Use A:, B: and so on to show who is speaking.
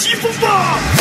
A: 疾风吧